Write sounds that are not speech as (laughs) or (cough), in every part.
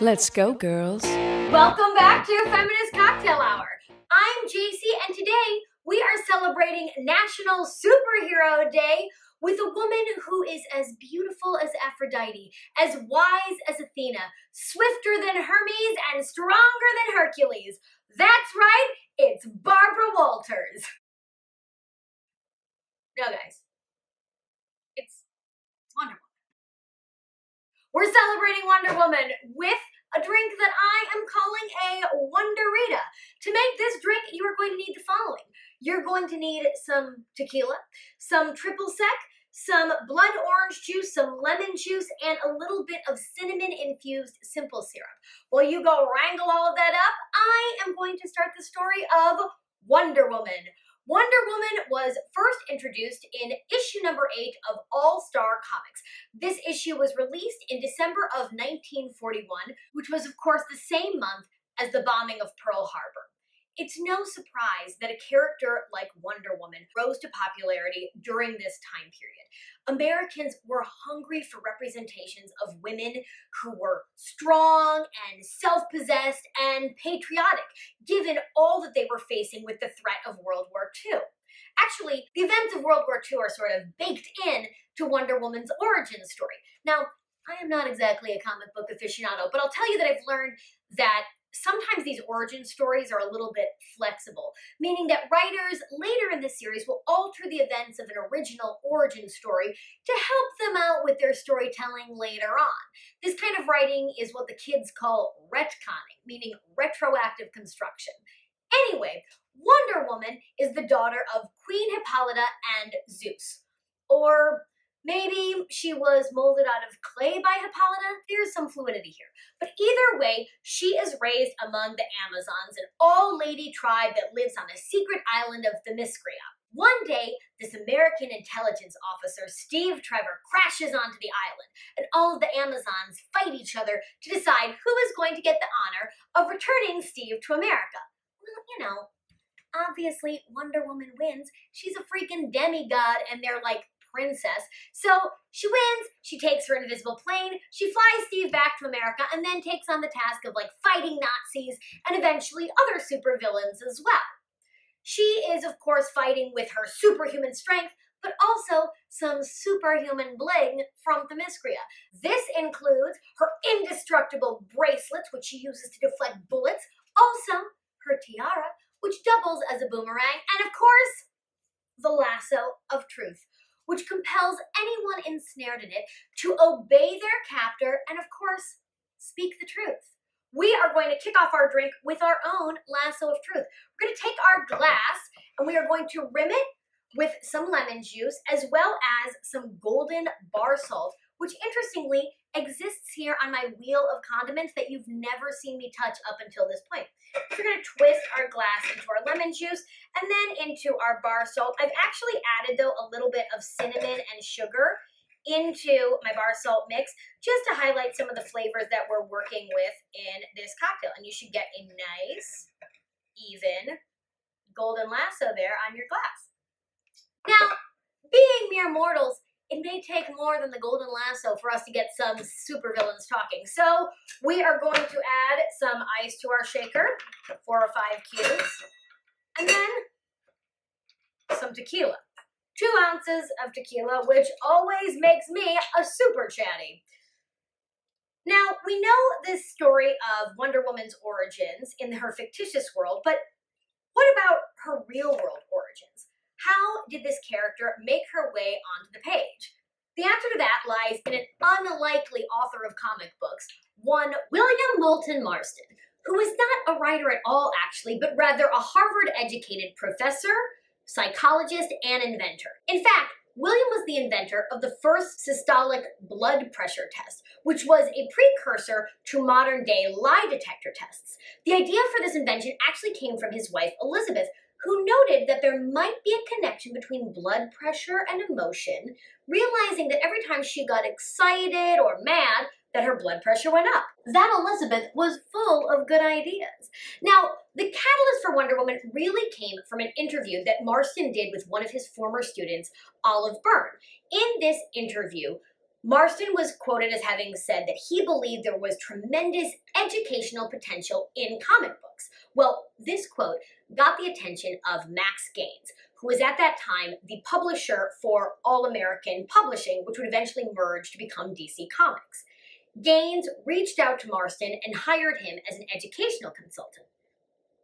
Let's go, girls. Welcome back to Feminist Cocktail Hour. I'm JC, and today we are celebrating National Superhero Day with a woman who is as beautiful as Aphrodite, as wise as Athena, swifter than Hermes, and stronger than Hercules. That's right, it's Barbara Walters. No, guys, it's, it's Wonder Woman. We're celebrating Wonder Woman with a drink that I am calling a Wonderita. To make this drink, you are going to need the following. You're going to need some tequila, some triple sec, some blood orange juice, some lemon juice, and a little bit of cinnamon infused simple syrup. While you go wrangle all of that up, I am going to start the story of Wonder Woman. Wonder Woman was first introduced in issue number 8 of All Star Comics. This issue was released in December of 1941, which was, of course, the same month as the bombing of Pearl Harbor. It's no surprise that a character like Wonder Woman rose to popularity during this time period. Americans were hungry for representations of women who were strong and self possessed and patriotic, given all that they were facing with the threat of World War II. Actually, the events of World War II are sort of baked in to Wonder Woman's origin story. Now, I am not exactly a comic book aficionado, but I'll tell you that I've learned that sometimes these origin stories are a little bit flexible, meaning that writers later in the series will alter the events of an original origin story to help them out with their storytelling later on. This kind of writing is what the kids call retconning, meaning retroactive construction. Anyway, Wonder Woman is the daughter of Queen Hippolyta and Zeus. Or Maybe she was molded out of clay by Hippolyta. There's some fluidity here. But either way, she is raised among the Amazons, an all-lady tribe that lives on a secret island of Themyscira. One day, this American intelligence officer, Steve Trevor, crashes onto the island, and all of the Amazons fight each other to decide who is going to get the honor of returning Steve to America. Well, you know, obviously Wonder Woman wins. She's a freaking demigod, and they're like, princess. So she wins, she takes her invisible plane, she flies Steve back to America, and then takes on the task of like fighting Nazis and eventually other supervillains as well. She is, of course, fighting with her superhuman strength, but also some superhuman bling from Themyscira. This includes her indestructible bracelets, which she uses to deflect bullets, also her tiara, which doubles as a boomerang, and of course, the lasso of truth, which compels anyone ensnared in it to obey their captor and, of course, speak the truth. We are going to kick off our drink with our own lasso of truth. We're going to take our glass and we are going to rim it with some lemon juice as well as some golden bar salt, which interestingly exists here on my wheel of condiments that you've never seen me touch up until this point. So we're to twist our glass into our lemon juice and then into our bar salt. I've actually added, though, a little bit of cinnamon and sugar into my bar salt mix just to highlight some of the flavors that we're working with in this cocktail. And you should get a nice, even golden lasso there on your glass. Now, being mere mortals, it may take more than the golden lasso for us to get some supervillains talking. So we are going to add some ice to our shaker, four or five cubes, and then some tequila. Two ounces of tequila, which always makes me a super chatty. Now, we know this story of Wonder Woman's origins in her fictitious world, but what about her real world origins? How did this character make her way onto the page? The answer to that lies in an unlikely author of comic books, one William Moulton Marston, who is not a writer at all, actually, but rather a Harvard educated professor, psychologist, and inventor. In fact, William was the inventor of the first systolic blood pressure test, which was a precursor to modern day lie detector tests. The idea for this invention actually came from his wife, Elizabeth, who noted that there might be a connection between blood pressure and emotion, realizing that every time she got excited or mad, that her blood pressure went up. That Elizabeth was full of good ideas. Now, the catalyst for Wonder Woman really came from an interview that Marston did with one of his former students, Olive Byrne. In this interview, Marston was quoted as having said that he believed there was tremendous educational potential in comic books. Well, this quote got the attention of Max Gaines, who was at that time the publisher for All American Publishing, which would eventually merge to become DC Comics. Gaines reached out to Marston and hired him as an educational consultant.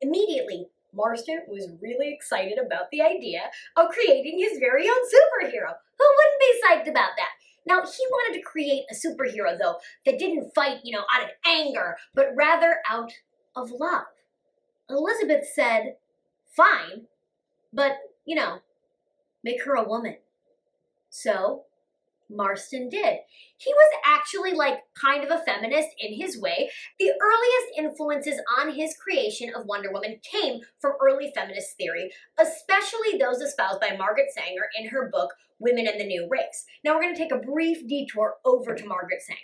Immediately, Marston was really excited about the idea of creating his very own superhero. Who wouldn't be psyched about that? Now, he wanted to create a superhero, though, that didn't fight, you know, out of anger, but rather out of love. Elizabeth said, fine, but, you know, make her a woman. So, Marston did. He was actually like kind of a feminist in his way. The earliest influences on his creation of Wonder Woman came from early feminist theory, especially those espoused by Margaret Sanger in her book Women and the New Race. Now we're going to take a brief detour over to Margaret Sanger.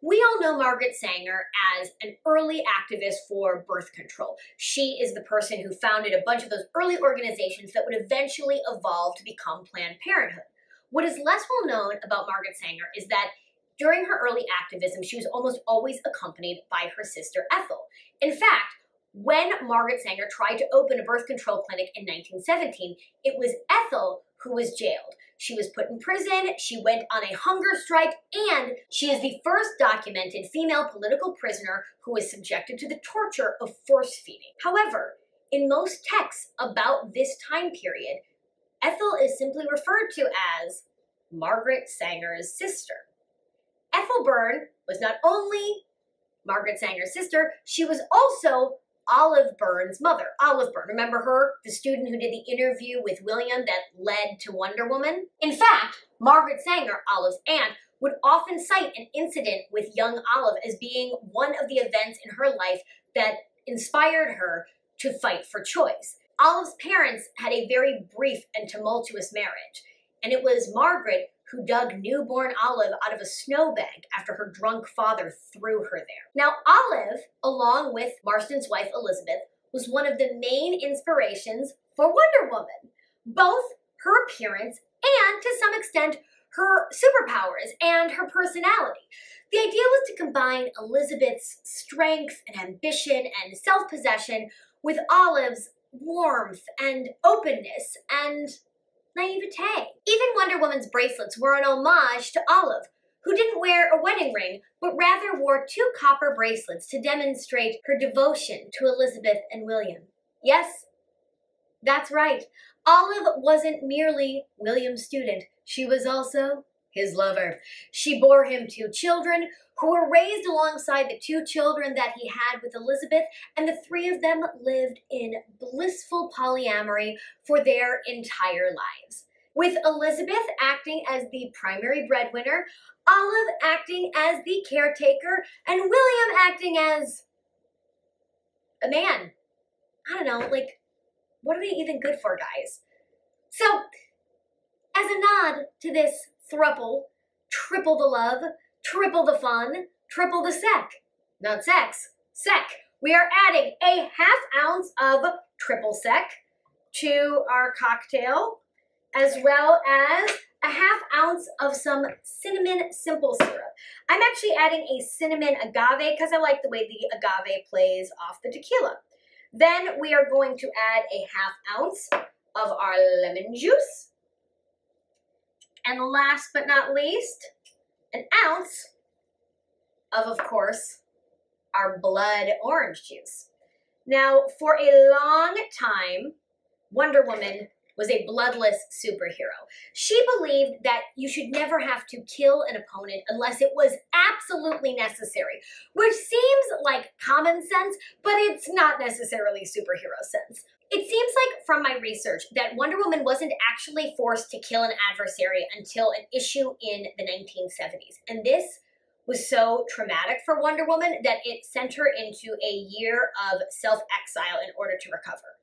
We all know Margaret Sanger as an early activist for birth control. She is the person who founded a bunch of those early organizations that would eventually evolve to become Planned Parenthood. What is less well known about Margaret Sanger is that during her early activism, she was almost always accompanied by her sister Ethel. In fact, when Margaret Sanger tried to open a birth control clinic in 1917, it was Ethel who was jailed. She was put in prison, she went on a hunger strike, and she is the first documented female political prisoner who was subjected to the torture of force feeding. However, in most texts about this time period, Ethel is simply referred to as Margaret Sanger's sister. Ethel Byrne was not only Margaret Sanger's sister, she was also Olive Byrne's mother. Olive Byrne, remember her, the student who did the interview with William that led to Wonder Woman? In fact, Margaret Sanger, Olive's aunt, would often cite an incident with young Olive as being one of the events in her life that inspired her to fight for choice. Olive's parents had a very brief and tumultuous marriage, and it was Margaret who dug newborn Olive out of a snowbank after her drunk father threw her there. Now, Olive, along with Marston's wife Elizabeth, was one of the main inspirations for Wonder Woman. Both her appearance and, to some extent, her superpowers and her personality. The idea was to combine Elizabeth's strength and ambition and self possession with Olive's warmth and openness and naivete. Even Wonder Woman's bracelets were an homage to Olive, who didn't wear a wedding ring, but rather wore two copper bracelets to demonstrate her devotion to Elizabeth and William. Yes, that's right. Olive wasn't merely William's student, she was also his lover. She bore him two children who were raised alongside the two children that he had with Elizabeth, and the three of them lived in blissful polyamory for their entire lives. With Elizabeth acting as the primary breadwinner, Olive acting as the caretaker, and William acting as a man. I don't know, like, what are they even good for, guys? So, as a nod to this thruple, triple the love, triple the fun, triple the sec. Not sex, sec. We are adding a half ounce of triple sec to our cocktail, as well as a half ounce of some cinnamon simple syrup. I'm actually adding a cinnamon agave because I like the way the agave plays off the tequila. Then we are going to add a half ounce of our lemon juice. And last but not least, an ounce of, of course, our blood orange juice. Now, for a long time, Wonder Woman was a bloodless superhero. She believed that you should never have to kill an opponent unless it was absolutely necessary, which seems like common sense, but it's not necessarily superhero sense. It seems like from my research that Wonder Woman wasn't actually forced to kill an adversary until an issue in the 1970s. And this was so traumatic for Wonder Woman that it sent her into a year of self exile in order to recover.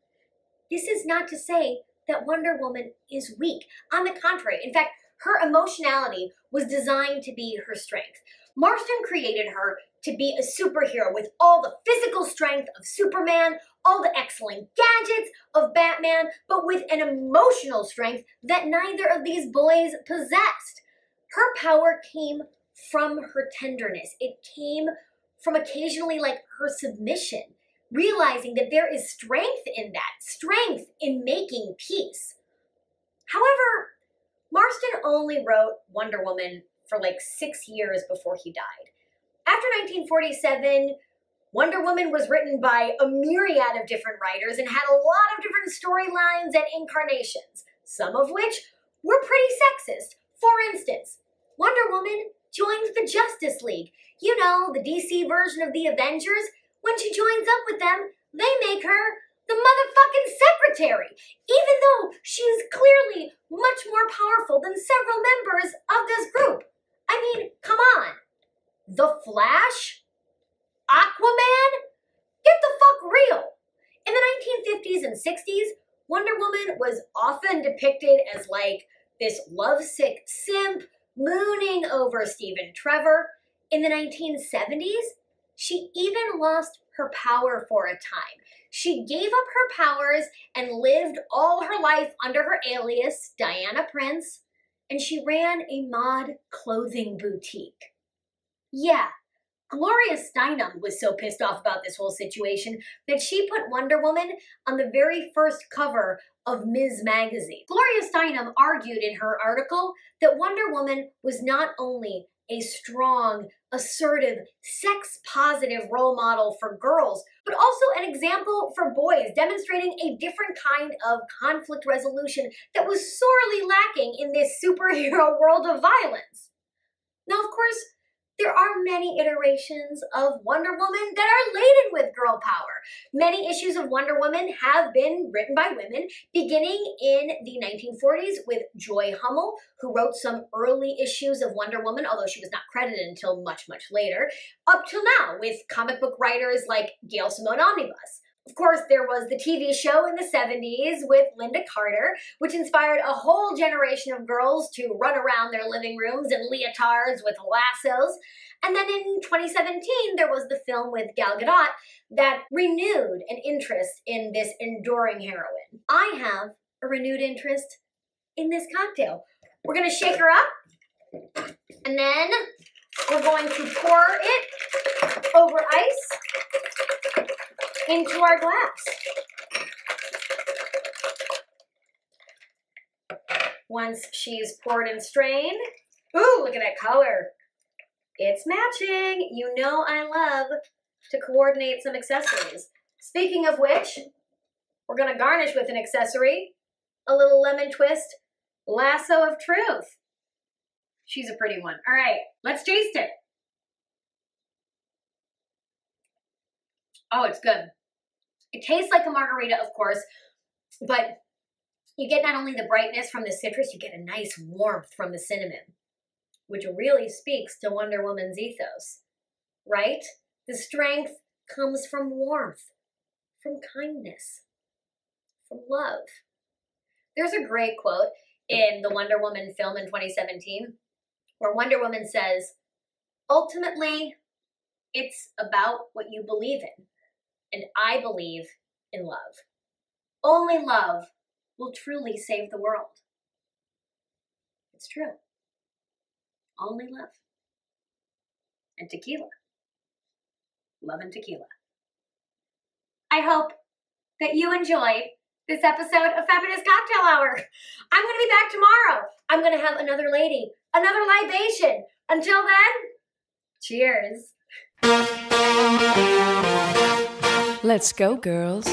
This is not to say that Wonder Woman is weak. On the contrary, in fact, her emotionality was designed to be her strength. Marston created her to be a superhero with all the physical strength of Superman, all the excellent gadgets of Batman, but with an emotional strength that neither of these boys possessed. Her power came from her tenderness. It came from occasionally like her submission, realizing that there is strength in that, strength in making peace. However, Marston only wrote Wonder Woman for like six years before he died. After 1947, Wonder Woman was written by a myriad of different writers and had a lot of different storylines and incarnations, some of which were pretty sexist. For instance, Wonder Woman joins the Justice League. You know, the DC version of the Avengers. When she joins up with them, they make her the motherfucking secretary, even though she is clearly much more powerful than several members of this group. I mean, come on. The Flash? Aquaman? Get the fuck real. In the 1950s and 60s, Wonder Woman was often depicted as like this lovesick simp mooning over Stephen Trevor. In the 1970s, she even lost her power for a time. She gave up her powers and lived all her life under her alias, Diana Prince, and she ran a mod clothing boutique. Yeah, Gloria Steinem was so pissed off about this whole situation that she put Wonder Woman on the very first cover of Ms. Magazine. Gloria Steinem argued in her article that Wonder Woman was not only a strong, assertive, sex positive role model for girls, but also an example for boys, demonstrating a different kind of conflict resolution that was sorely lacking in this superhero (laughs) world of violence. Now, of course, there are many iterations of Wonder Woman that are laden with girl power. Many issues of Wonder Woman have been written by women, beginning in the 1940s with Joye Hummel, who wrote some early issues of Wonder Woman, although she was not credited until much, much later, up till now with comic book writers like Gail Simone Omnibus. Of course, there was the TV show in the 70s with Lynda Carter, which inspired a whole generation of girls to run around their living rooms in leotards with lassos. And then in 2017, there was the film with Gal Gadot that renewed an interest in this enduring heroine. I have a renewed interest in this cocktail. We're gonna shake her up, and then we're going to pour it over ice into our glass. Once she's poured and strained, ooh, look at that color. It's matching. You know I love to coordinate some accessories. Speaking of which, we're gonna garnish with an accessory, a little lemon twist, lasso of truth. She's a pretty one. All right, let's taste it. Oh, it's good. It tastes like a margarita, of course, but you get not only the brightness from the citrus, you get a nice warmth from the cinnamon, which really speaks to Wonder Woman's ethos, right? The strength comes from warmth, from kindness, from love. There's a great quote in the Wonder Woman film in 2017 where Wonder Woman says, Ultimately, it's about what you believe in and I believe in love. Only love will truly save the world. It's true. Only love. And tequila. Love and tequila. I hope that you enjoyed this episode of Feminist Cocktail Hour. I'm going to be back tomorrow. I'm going to have another lady, another libation. Until then, cheers. Let's go, girls.